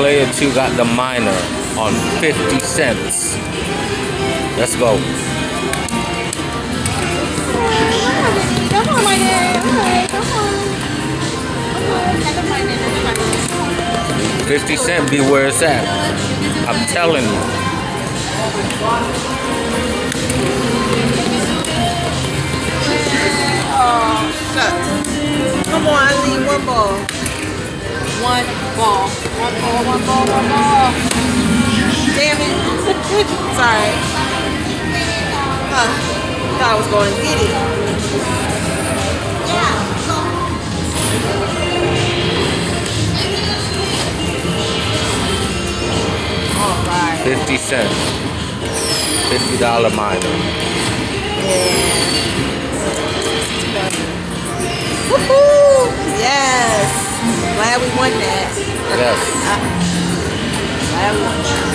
Player 2 got the minor on 50 cents. Let's go. Come on, my. Come on, come on. Come on. Never mind it, never mind it. 50 cent be where it's at. I'm telling you. Oh, shucks. Come on, I need one ball. One ball. One ball, one ball, one ball. Damn it. Sorry. Huh. Thought I was going to get it. All right. 50 cent. $50 minor. Woohoo! 谢谢。哎呀，我。